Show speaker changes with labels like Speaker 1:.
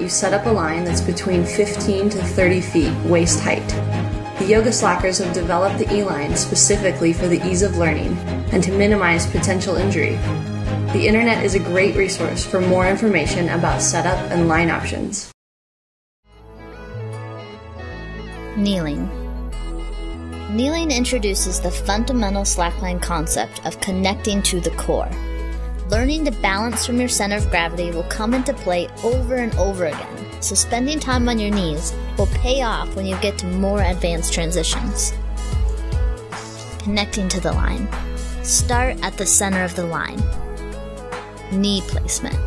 Speaker 1: you set up a line that's between 15 to 30 feet waist height. The Yoga Slackers have developed the E-line specifically for the ease of learning and to minimize potential injury. The internet is a great resource for more information about setup and line options.
Speaker 2: Kneeling. Kneeling introduces the fundamental slackline concept of connecting to the core. Learning to balance from your center of gravity will come into play over and over again, so spending time on your knees will pay off when you get to more advanced transitions. Connecting to the line. Start at the center of the line. Knee placement.